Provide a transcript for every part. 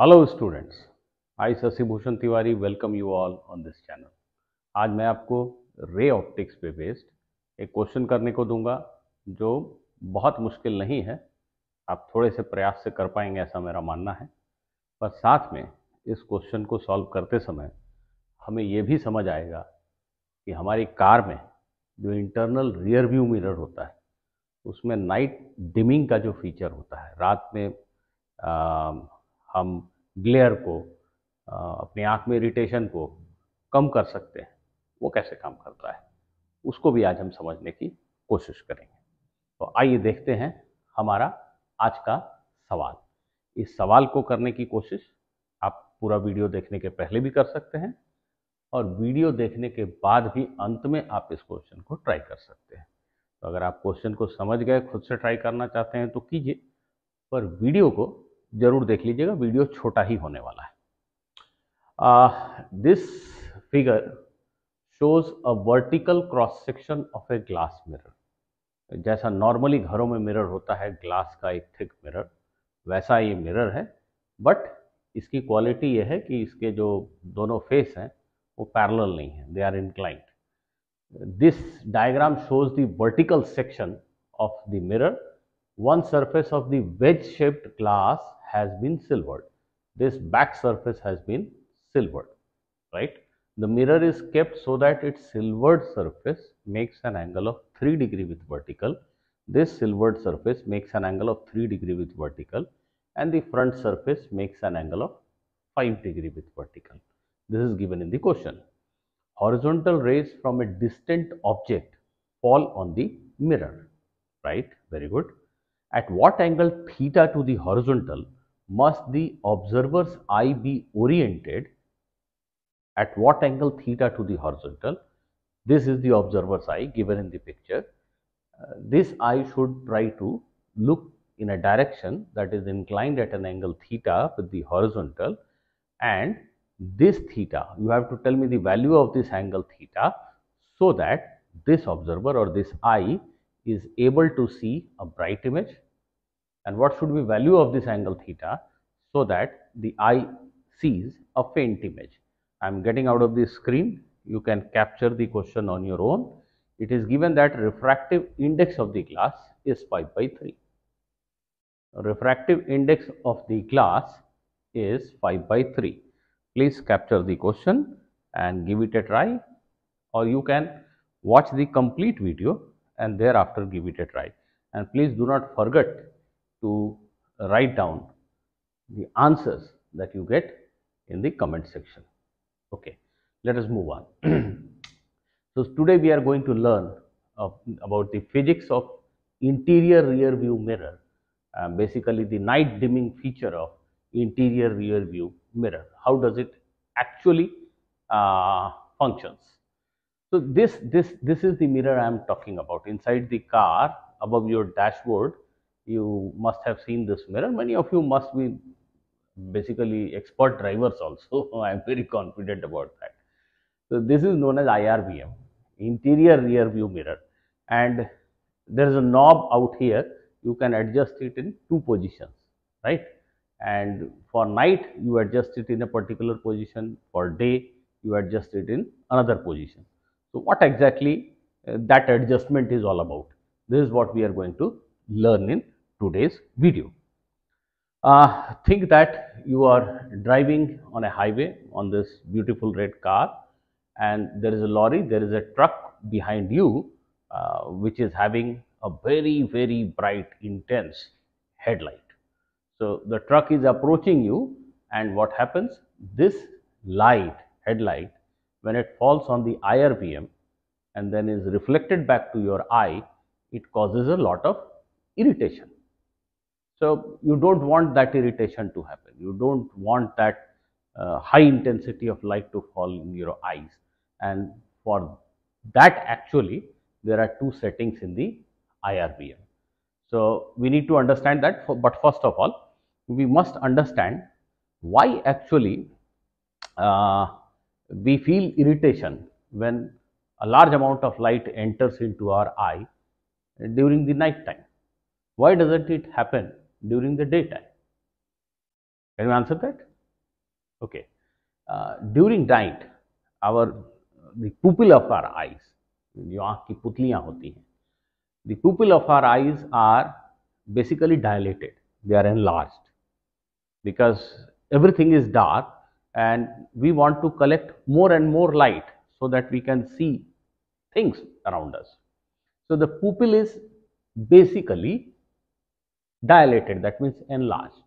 Hello students I Shashi Bhushan Tiwari welcome you all on this channel आज मैं आपको ray optics पे based एक क्वेश्चन करने को दूँगा जो बहुत मुश्किल नहीं है। आप थोड़े से प्रयास से कर पाएँगे ऐसा मेरा मानना है। पर साथ में इस क्वेश्चन को सॉल्व करते समय हमें ये भी समझ आएगा कि हमारी कार में जो इंटरनल रियर व्यू मिरर होता है उसमें नाइट डिमिंग का जो फीचर होता है रात में आ, हम ग्लेयर को अपनी आँख में इरिटेशन को कम कर सकते हैं। वो कैसे काम करता है? उसको भी आज हम समझने की कोशिश करेंगे। तो आइए देखते हैं हमारा आज का सवाल। इस सवाल को करने की कोशिश आप पूरा वीडियो देखने के पहले भी कर सकते हैं और वीडियो देखने के बाद भी अंत में आप इस क्वेश्चन को ट्राई कर सकते हैं। तो अगर आप क्वेश्चन को समझ गए, खुद से ट्राई करना चाहते हैं तो कीजिए, पर वीडियो को ज़रूर देख लीजिएगा, वीडियो छोटा ही होने वाला है। This figure shows a vertical cross section of a glass mirror जैसा नॉर्मली घरों में मिरर होता है ग्लास का एक थिक मिरर वैसा ये मिरर है। बट इसकी क्वालिटी ये है कि इसके जो दोनों फेस हैं, वो पैरेलल नहीं है they are inclined this diagram shows the vertical section of the mirror one surface of the wedge shaped glass has been silvered. This back surface has been silvered, right? The mirror is kept so that its silvered surface makes an angle of 3 degree with vertical. This silvered surface makes an angle of 3 degree with vertical and the front surface makes an angle of 5 degree with vertical. This is given in the question. Horizontal rays from a distant object fall on the mirror, right? Very good. At what angle theta to the horizontal must the observer's eye be oriented? At what angle theta to the horizontal? This is the observer's eye given in the picture. Uh, this eye should try to look in a direction that is inclined at an angle theta with the horizontal and this theta, you have to tell me the value of this angle theta so that this observer or this eye is able to see a bright image and what should be value of this angle theta so that the eye sees a faint image. I am getting out of the screen, you can capture the question on your own. It is given that refractive index of the glass is 5 by 3. Refractive index of the glass is 5 by 3. Please capture the question and give it a try or you can watch the complete video and thereafter give it a try. And please do not forget to write down the answers that you get in the comment section. Okay, let us move on. so, today we are going to learn uh, about the physics of interior rear view mirror, uh, basically the night dimming feature of interior rear view mirror. How does it actually uh, functions? So, this, this, this is the mirror I am talking about inside the car above your dashboard you must have seen this mirror. Many of you must be basically expert drivers also. I am very confident about that. So, this is known as IRVM, interior rear view mirror and there is a knob out here, you can adjust it in two positions, right. And for night, you adjust it in a particular position, for day, you adjust it in another position. So, what exactly uh, that adjustment is all about? This is what we are going to learn in today's video. Uh, think that you are driving on a highway on this beautiful red car and there is a lorry, there is a truck behind you uh, which is having a very very bright intense headlight. So, the truck is approaching you and what happens? This light headlight when it falls on the IRVM and then is reflected back to your eye, it causes a lot of irritation. So, you do not want that irritation to happen, you do not want that uh, high intensity of light to fall in your eyes and for that actually there are two settings in the IRVM. So, we need to understand that, for, but first of all we must understand why actually uh, we feel irritation when a large amount of light enters into our eye during the night time. Why does not it happen during the daytime. Can you answer that? Okay. Uh, during night, our the pupil of our eyes, जो आँख की पुतलियाँ होती हैं, the pupil of our eyes are basically dilated. They are enlarged because everything is dark and we want to collect more and more light so that we can see things around us. So, the pupil is basically dilated that means enlarged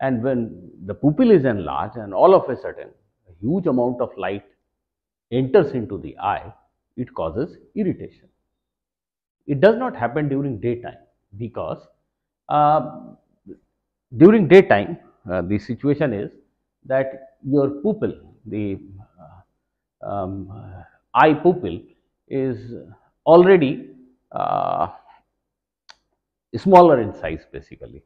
and when the pupil is enlarged and all of a sudden a huge amount of light enters into the eye, it causes irritation. It does not happen during daytime because uh, during daytime uh, the situation is that your pupil, the uh, um, eye pupil is already uh, smaller in size basically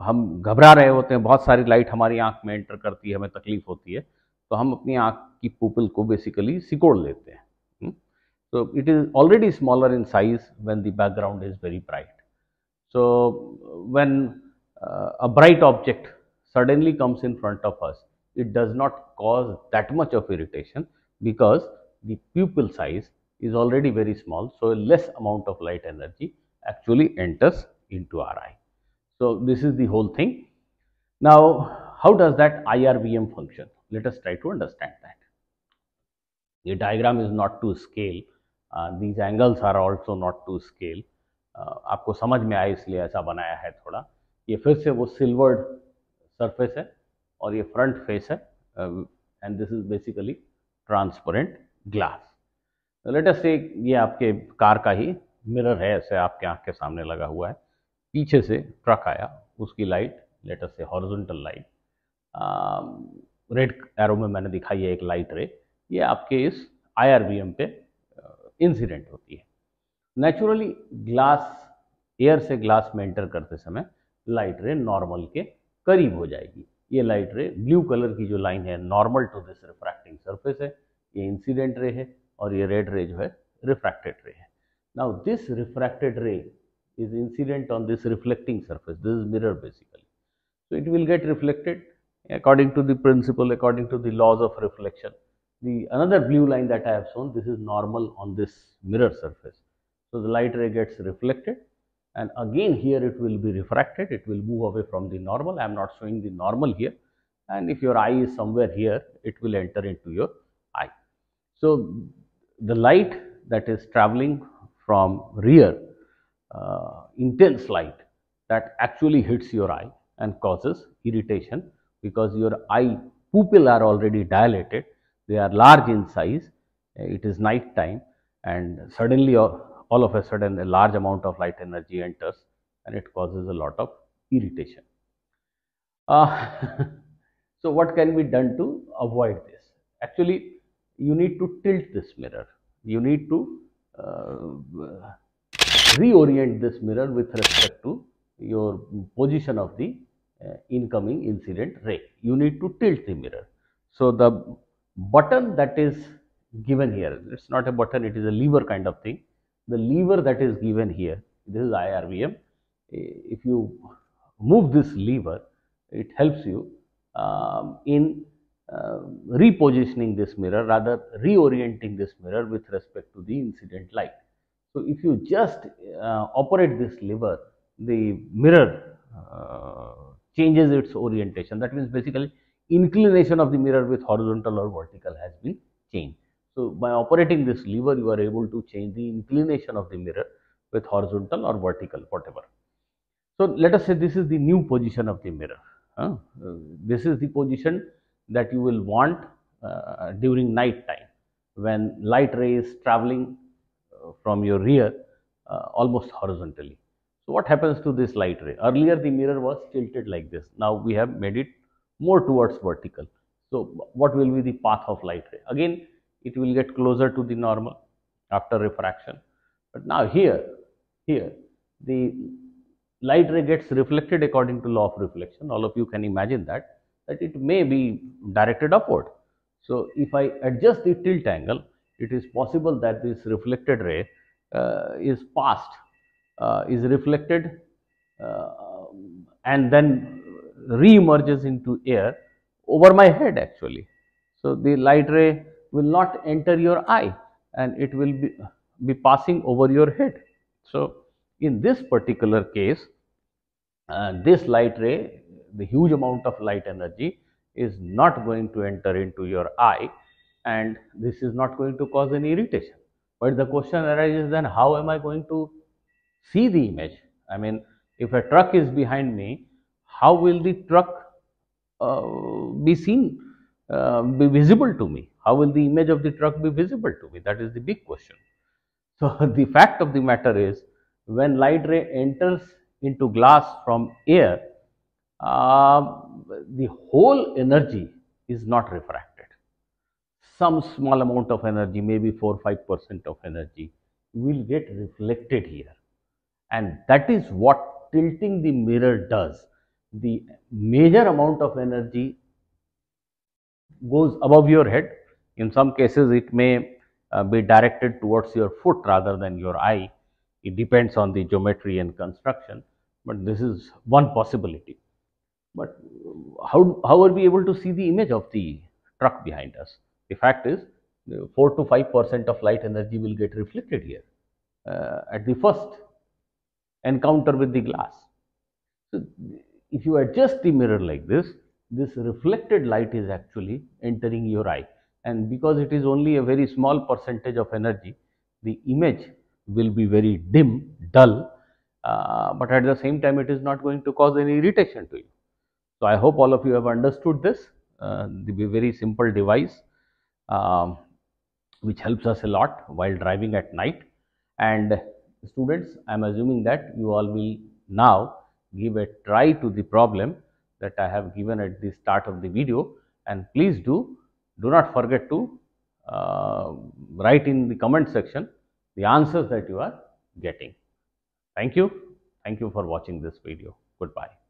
हम घबरा रहे होते हैं, बहुत सारी light हमारी आँख में एंटर करती है, हमें तकलीफ़ होती है तो हम अपनी आँख की पूपल को बेसिकली सिकोड़ लेते हैं तो it is already smaller in size when the background is very bright so when a bright object suddenly comes in front of us it does not cause that much of irritation because the pupil size is already very small so less amount of light energy actually enters into our eye so this is the whole thing now how does that irvm function let us try to understand that the diagram is not to scale uh, these angles are also not to scale uh, आपको समझ में आए इसलिए ऐसा बनाया है थोड़ा ये फिर से वो सिल्वर्ड सरफेस है और ये फ्रंट फेस है and this is basically transparent glass let us से ये आपके कार का ही मिरर है ऐसे आपके आँख के सामने लगा हुआ है। पीछे से ट्रक आया, उसकी लाइट लेटर से हॉरिजॉन्टल लाइट रेड एरो में मैंने दिखाई है एक लाइट रे ये आपके इस आईआरबीएम पे इंसिडेंट होती है। नेचुरली ग्लास एयर से ग्लास में एंटर करते समय लाइट रे नॉर्मल के करीब हो जाएगी। ये लाइट रे ब्लू कलर की जो लाइन है normal to this refracting surface है। ये इंसिडेंट रे है और ये रेड रे जो है रिफ्रैक्टेड रे है। Now this refracted ray is incident on this reflecting surface, this is mirror basically. So it will get reflected according to the principle, according to the laws of reflection. The another blue line that I have shown, this is normal on this mirror surface. So the light ray gets reflected and again here it will be refracted, it will move away from the normal. I am not showing the normal here and if your eye is somewhere here, it will enter into your eye. So the light that is traveling from rear uh, intense light that actually hits your eye and causes irritation because your eye pupil are already dilated they are large in size it is night time and suddenly all of a sudden a large amount of light energy enters and it causes a lot of irritation. Uh, so, what can be done to avoid this? Actually, you need to tilt this mirror. You need to reorient this mirror with respect to your position of the uh, incoming incident ray. You need to tilt the mirror. So, the button that is given here, it is not a button, it is a lever kind of thing the lever that is given here, this is IRVM. If you move this lever, it helps you um, in uh, repositioning this mirror, rather reorienting this mirror with respect to the incident light. So, if you just uh, operate this lever, the mirror uh, changes its orientation. That means basically inclination of the mirror with horizontal or vertical has been changed. So, by operating this lever you are able to change the inclination of the mirror with horizontal or vertical whatever. So, let us say this is the new position of the mirror. Uh, this is the position that you will want uh, during night time when light ray is traveling uh, from your rear uh, almost horizontally. So, what happens to this light ray? Earlier the mirror was tilted like this. Now, we have made it more towards vertical. So, what will be the path of light ray? Again it will get closer to the normal after refraction. But now here, here the light ray gets reflected according to law of reflection. All of you can imagine that, that it may be directed upward. So, if I adjust the tilt angle, it is possible that this reflected ray uh, is passed, uh, is reflected uh, and then re-emerges into air over my head actually. So, the light ray will not enter your eye and it will be, be passing over your head. So, in this particular case, uh, this light ray, the huge amount of light energy is not going to enter into your eye and this is not going to cause any irritation. But the question arises then how am I going to see the image? I mean, if a truck is behind me, how will the truck uh, be seen, uh, be visible to me? How will the image of the truck be visible to me? That is the big question. So, the fact of the matter is when light ray enters into glass from air, uh, the whole energy is not refracted. Some small amount of energy, maybe 4 5 percent of energy will get reflected here and that is what tilting the mirror does. The major amount of energy goes above your head. In some cases, it may uh, be directed towards your foot rather than your eye. It depends on the geometry and construction, but this is one possibility. But how, how are we able to see the image of the truck behind us? The fact is 4 to 5 percent of light energy will get reflected here uh, at the first encounter with the glass. So, if you adjust the mirror like this, this reflected light is actually entering your eye and because it is only a very small percentage of energy, the image will be very dim, dull, uh, but at the same time it is not going to cause any irritation to you. So, I hope all of you have understood this, uh, the very simple device um, which helps us a lot while driving at night and students, I am assuming that you all will now give a try to the problem that I have given at the start of the video and please do, do not forget to uh, write in the comment section the answers that you are getting. Thank you. Thank you for watching this video. Goodbye.